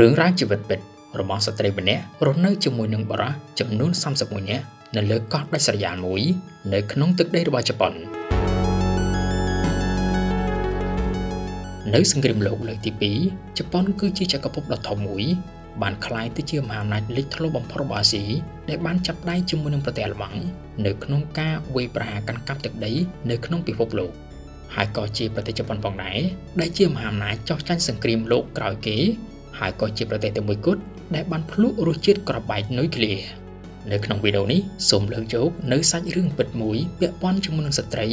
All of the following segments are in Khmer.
រឿងរ៉ាវជីវិតពិតរបស់ស្ត្រីម្នាក់រស់នៅជាមួយនឹងបរិះចំនួន31នាក់នៅលើកោះដាច់ស្រយាលមួយ នៅក្នុងទឹកដីរបស់ជប៉ុននៅសង្គ្រាមលោកលើកទី2ជប៉ុនគឺជាចក្រភពដ៏ធំមួយ បានក្លាយទៅជាមហាអំណាចលេចធ្លោបំផុតរបស់អាស៊ីដែលបានចាប់ដៃជាមួយនឹងប្រទេសអាល្លឺម៉ង់នៅក្នុងការវាយប្រហារកាន់កាប់ទឹកដីនៅក្នុងពិភពលោកហើយក៏ជាប្រទេសជប៉ុនផងដែរដែលជាមហាអំណាចចោះចាញ់សង្គ្រាមលោកក្រោយគេ ហើយក៏ជាប្រទេសតែមួយគត់ដែលបានភ្លក់រសជាតិក្របបែកនុយក្លេអ៊ែរនៅក្នុងវីដេអូនេះសូមលើកយកនៅសាច់រឿងពិតមួយពាក់ព័ន្ធជាមួយនឹងស្ត្រី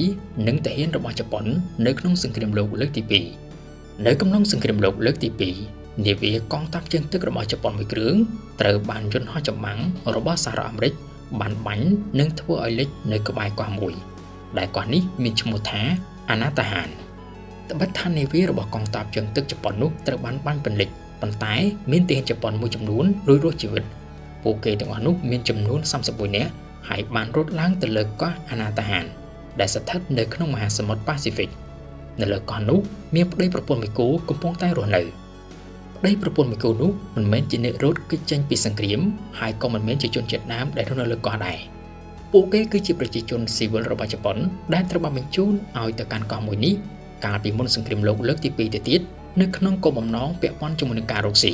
និងទាហានរបស់ជប៉ុននៅក្នុងសង្គ្រាមលោកលើកទី2នៅកំឡុងសង្គ្រាមលោកលើកទី2នាវាកងទ័ពជើងទឹករបស់ជប៉ុនមួយគ្រឿងត្រូវបានយន្តហោះចម្បាំងរបស់សហរដ្ឋអាមេរិកបានបាញ់និងធ្វើឲ្យលិចនៅក្បែរកោះមួយ ដែលកោះនេះមានឈ្មោះថាអាណាតាហានត្បិតថានាវារបស់កងទ័ពជើងទឹកជប៉ុននោះត្រូវបានបាញ់ពន្លិច ប៉ុន្តែមានទាហានជប៉ុនមួយចំនួនរួចរស់ជីវិតពួកគេទាំងអស់នោះមានចំនួន31នាក់ហើយបានរត់ឡើងទៅលើកោះអាណាតាហាន ដែលស្ថិតនៅក្នុងមហាសមុទ្រប៉ាស៊ីហ្វិកនៅលើកោះនោះមានប្តីប្រពន្ធមួយគូកំពុងតែរស់នៅប្តីប្រពន្ធមួយគូនោះមិនមែនជាអ្នករត់គេចចេញពីសង្គ្រាមហើយក៏មិនមែនជាជនជាតិដើមដែលរស់នៅលើកោះដែរពួកគេគឺជាប្រជាជនស៊ីវិលរបស់ជប៉ុនដែលត្រូវបានបញ្ជូនឲ្យទៅកាន់កោះមួយនេះកាលពីមុនសង្គ្រាមលោកលើកទី2ទៅទៀត នៅក្នុងគោលបំណងពាក់ព័ន្ធជាមួយនឹងការរកស៊ី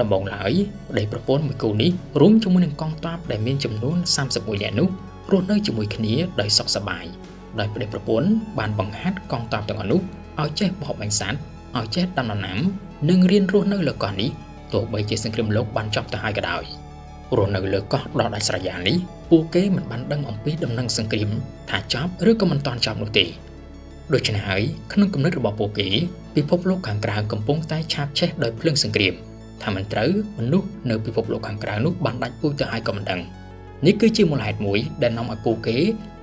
ដំបូងឡើយប្តីប្រពន្ធមួយគូនេះរួមជាមួយនឹងកងទ័ពដែលមានចំនួន31នាក់នោះរស់នៅជាមួយគ្នាដោយសុខសប្បាយដោយប្តីប្រពន្ធបានបង្ហាត់កងទ័ពទាំងអស់នោះឲ្យចេះបោះបាញ់សត្វឲ្យចេះដាំដំណាំនិងរៀនរស់នៅលើកោះនេះទោះបីជាសង្គ្រាមលោកបានចប់ទៅហើយក៏ដោយរស់នៅលើកោះដ៏ដាច់ស្រយាលនេះពួកគេមិនបានដឹងអំពីដំណឹងសង្គ្រាមថាចប់ឬក៏មិនទាន់ចប់នោះទេ ដូច្នេះហើយក្នុងគំនិតរបស់ពួកគេពិភពលោកខាងក្រៅកំពុងតែឆាបឆេះដោយភ្លើងសង្គ្រាមថាមិនត្រូវមនុស្សនៅពិភពលោកខាងក្រៅនោះបានដាច់ពូជទៅហើយក៏មិនដឹងនេះគឺជាមូលហេតុមួយដែលនាំឲ្យពួកគេ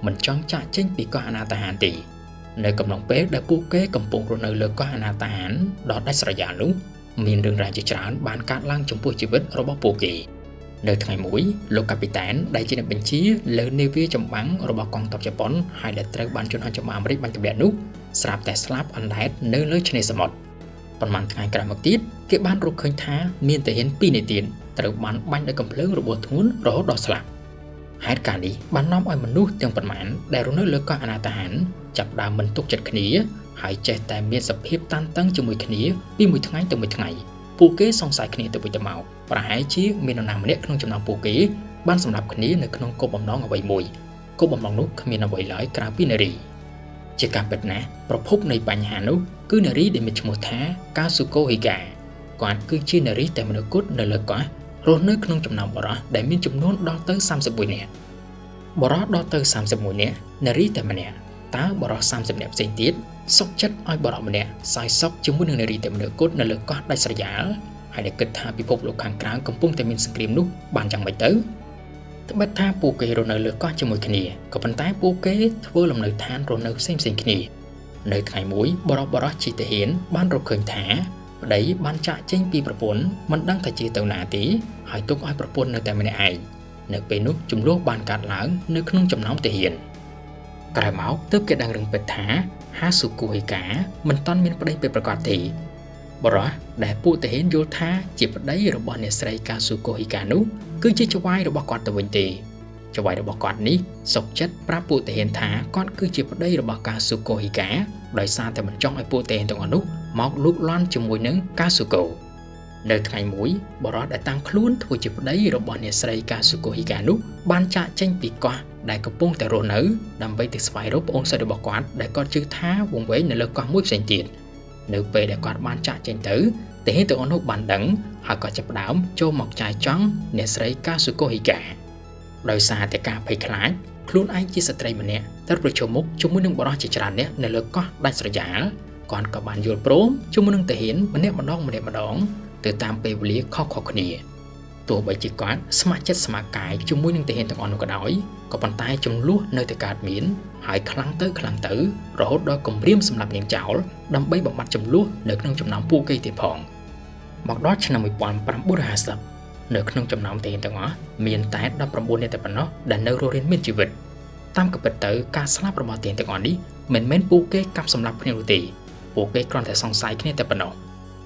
មិនចង់ចាក់ចេញពីកោះអនាតាហានទេនៅកំឡុងពេលដែលពួកគេកំពុងរស់នៅលើកោះអនាតាហានដ៏ដាច់ស្រយាលនោះមានរឿងរ៉ាវជាច្រើនបានកើតឡើងចំពោះជីវិតរបស់ពួកគេ នៅថ្ងៃមួយលោកកាពីតែនដែលជាអ្នកបញ្ជាលើនាវាចម្បាំងរបស់កងទ័ពជប៉ុនហើយដែលត្រូវបានជនហោះចម្បាំងអាមេរិកបាញ់ទម្លាក់នោះស្រាប់តែស្លាប់អណ្ដែតនៅលើឆ្នេរសមុទ្រប៉ុន្មានថ្ងៃក្រោយមកទៀតគេបានរកឃើញថាមានទាហាន2នាក់ទៀតត្រូវបានបាញ់ដោយកំភ្លើងរបួសធ្ងន់រហូតដល់ស្លាប់ហេតុការណ៍នេះបាននាំឲ្យមនុស្សទាំងប៉ុន្មានដែលរស់នៅលើកោះអនាតាហានចាប់ដើមមិនទុកចិត្តគ្នាហើយចេះតែមានសភាពតានតឹងជាមួយគ្នាពីមួយថ្ងៃទៅមួយថ្ងៃ ពួកគេសង្ស័យគ្នាទៅវិញទៅមកប្រហែលជាមាននរណាម្នាក់ក្នុងចំណោមពួកគេបានសម្លាប់គ្នានៅក្នុងគោលបំណងអ្វីមួយគោលបំណងនោះគ្មានអ្វីឡើយក្រៅពីនារីជាការពិតណាស់ប្រភពនៃបញ្ហានោះគឺនារីដែលមានឈ្មោះថាកាស៊ូកូហ៊ីកាគាត់គឺជានារីតែមនុស្សគត់នៅលើកោះរស់នៅក្នុងចំណោមបរិះដែលមានចំនួនដល់ទៅ31នាក់បរិះដល់ទៅ31នាក់នារីតែម្នាក់ តើបរិះ30នាក់ផ្សេងទៀតសុកចិត្តឲ្យបរិះម្នាក់សោយសុកជាមួយនឹងនារីតែមនុស្សគត់នៅលើកោះដាច់ស្រយាលហើយដែលគិតថាពិភពលោកខាងក្រៅកំពុងតែមានសង្គ្រាមនោះបានយ៉ាងម៉េចទៅត្បិតថាពួកគេរស់នៅលើកោះជាមួយគ្នាក៏ប៉ុន្តែពួកគេធ្វើលំនៅឋានរស់នៅផ្សេងផ្សេងគ្នានៅថ្ងៃមួយបរោះបរោះជីតាហ៊ានបានរកឃើញថាប្តីបានចាក់ចេញពីប្រពន្ធមិនដឹងថាជាទៅណាទេហើយទុកឲ្យប្រពន្ធនៅតែម្នាក់ឯងនៅពេលនោះចំនួនបានកាត់ឡើងនៅក្នុងចំណោមទាហាន ក្រោយមកទើបគេដឹងរឿងពិតថាហាស៊ូគូហេកាមិនតាន់មានប្តីពិតប្រាកដទេបរោះដែលពួកទាហានយល់ថាជាប្តីរបស់អ្នកស្រីកាស៊ូកូហ៊ីកានោះគឺជាចៅហ្វាយរបស់គាត់ទៅវិញទេចៅហ្វាយរបស់គាត់នេះសុកចិត្តប្រាប់ពួកទាហានថាគាត់គឺជាប្តីរបស់កាស៊ូកូហ៊ីកាដោយសារតែមិនចង់ឲ្យពួកទាហានទាំងអស់នោះមកលូកលាន់ជាមួយនឹងកាស៊ូកូនៅថ្ងៃមួយបរោះដែលតាំងខ្លួនធ្វើជាប្តីរបស់អ្នកស្រីកាស៊ូកូហ៊ីកានោះបានចាក់ចេញពីកោះ ដែលកំពុងតែរស់នៅដើម្បីទៅស្វែងរកប្អូនស្រីរបស់គាត់ដែលគាត់ជឿថាវង្វេងនៅលើកោះមួយផ្សេងទៀតនៅពេលដែលគាត់បានចាក់ចេញទៅទាហានទាំងអស់នោះបានដឹងហើយក៏ចាប់ផ្ដើមចូលមកចាយចង់អ្នកស្រីកាស៊ូកូហ៊ីកាដោយសារតែការភ័យខ្លាចខ្លួនឯងជាស្ត្រីម្នាក់ត្រូវប្រឈមមុខជាមួយនឹងបរិសុទ្ធជាច្រើនអ្នកនៅលើកោះដាច់ស្រយាលគាត់ក៏បានយល់ព្រមជាមួយនឹងទាហានម្នាក់ម្ដងម្នាក់ម្ដងទៅតាមពេលវេលាខុសៗគ្នា ទោះបីជាគាត់ស្ម័គ្រចិត្តស្ម័គ្រកាយជាមួយនឹងទាហានទាំងអស់នោះក៏ដោយក៏ប៉ុន្តែចំនួននៅតែកើតមានហើយខ្លាំងទៅខ្លាំងទៅរហូតដល់គម្រាមសម្រាប់នាងចោលដើម្បីបំបត្តិចំនួននៅក្នុងចំណោមពួកគេទៀតផងមកដល់ឆ្នាំ1950នៅក្នុងចំណោមទាហានទាំងអស់មានតែ19នាក់តែប៉ុណ្ណោះដែលនៅរស់រានមានជីវិតតាមក៏ពិតទៅការស្លាប់របស់ទាហានទាំងអស់នេះមិនមែនពួកគេកាប់សម្លាប់គ្នានោះទេពួកគេគ្រាន់តែសង្ស័យគ្នាតែប៉ុណ្ណោះ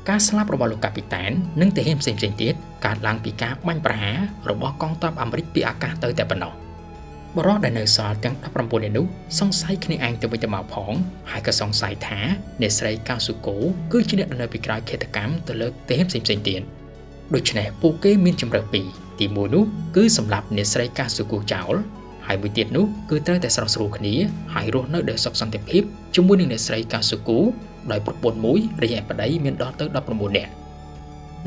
ការស្លាប់របស់លោកកាពីតែននិងទាហានផ្សេងៗទៀតកើតឡើងពីការបាញ់ប្រហាររបស់កងទ័ពអាមេរិកពីអាកាសទៅតែប៉ុណ្ណោះបរិះដែលនៅសល់ទាំង19នាក់នោះសង្ស័យគ្នាឯងទៅវិញទៅមកផងហើយក៏សង្ស័យថាអ្នកស្រីកៅស៊ូកូគឺជាអ្នកនៅពីក្រោយឃាតកម្មទៅលើទាហានផ្សេងៗទៀតដូច្នេះពួកគេមានជំរើសពីរទី1នោះគឺសម្រាប់អ្នកស្រីកៅស៊ូកូចោលហើយមួយទៀតនោះគឺត្រូវតែស្រស់ស្រួលគ្នាហើយរស់នៅដោយសុខសន្តិភាពជាមួយនឹងអ្នកស្រីកៅស៊ូកូ ដោយប្រពន្ធមួយរយៈប្តីមានដល់ទៅ19នាក់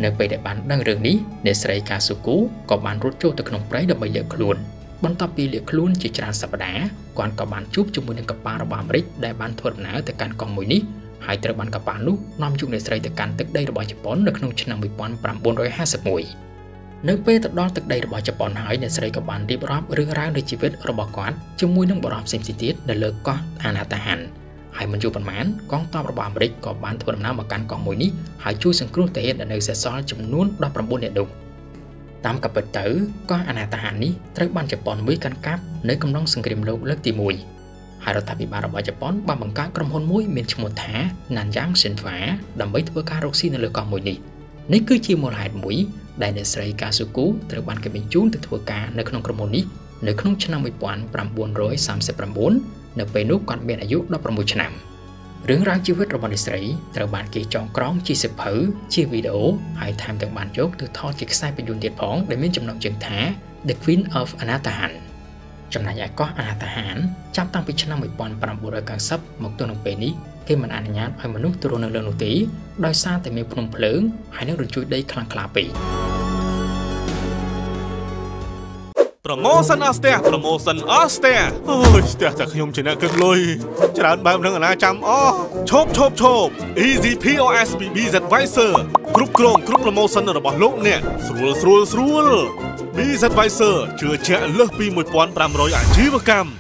នៅពេលដែលបានដឹងរឿងនេះអ្នកស្រីកាស៊ូគូក៏បានរត់ចូលទៅក្នុងព្រៃដើម្បីលើកខ្លួនបន្ទាប់ពីលាកខ្លួនជាច្រើនសប្តាហ៍គាត់ក៏បានជួបជាមួយនឹងកប៉ាល់របស់អាមេរិកដែលបានធ្វើដំណើរទៅកាន់កងមួយនេះហើយត្រូវបានកប៉ាល់នោះនាំយកអ្នកស្រីទៅកាន់ទឹកដីរបស់ជប៉ុននៅក្នុងឆ្នាំ1951នៅពេលទៅដល់ទឹកដីរបស់ជប៉ុនហើយអ្នកស្រីក៏បានរៀបរាប់រឿងរ៉ាវនៃជីវិតរបស់គាត់ជាមួយនឹងបរិបទផ្សេងៗទៀតនៅលើកោះអាណាតាហាន ហើយមិនយូរប៉ុន្មានកងទ័ពរបស់អាមេរិកក៏បានធ្វើដំណើរមកកាន់កងមួយនេះហើយជួយសង្គ្រោះទាហានដែលនៅសេសសល់ចំនួន19នាក់នោះតាមកពិតទៅកោះអាណាតាហាននេះត្រូវបានជប៉ុនមួយកាន់កាប់នៅកំឡុង សង្គ្រាមលោកលើកទី1ហើយរដ្ឋាភិបាលរបស់ជប៉ុនបានបង្កើតក្រុមហ៊ុនមួយមានឈ្មោះថា Nanyang Shinfa ដើម្បីធ្វើការរកស៊ីនៅលើកោះមួយនេះនេះគឺជាមូលហេតុមួយដែលអ្នកស្រីកាស៊ូគូត្រូវបានគេបញ្ជូនទៅធ្វើការនៅក្នុងក្រុមហ៊ុននេះនៅក្នុងឆ្នាំ1939 នៅពេលនោះគាត់មានអាយុ16ឆ្នាំរឿងរ៉ាវជីវិតរបស់អ្នកស្រីត្រូវបានគេចងក្រងជាសៀវភៅជាវីដេអូហើយថែមទាំងបានយកទៅថតជាខ្សែភាពយន្តទៀតផងដែលមានចំណងជើងថា The Queen of Anatahan ចំណែកឯកោះអាណាតាហានចាប់តាំងពីឆ្នាំ1990មកទល់នឹងពេលនេះគេមិនអនុញ្ញាតឲ្យមនុស្សទៅរស់នៅលើនោះទេដោយសារតែមានភ្នំភ្លើងហើយនឹងរញ្ជួយដីខ្លាំងក្លាពេក ប្រម៉ូសិនអស់ស្ទះប្រម៉ូសិនអស់ស្ទះអូយស្ទះតែខ្ញុំជាអ្នកគិតលុយច្រើនបែបនឹងអាណាចាំអស់ឈប់ឈប់ឈប់ Easy POS BBZ Advisor គ្រប់គ្រងគ្រប់ប្រម៉ូសិនរបស់លោកអ្នកស្រួលស្រួលស្រួល BZ Advisor ជឿជាក់លើសពី1500អាជីវកម្ម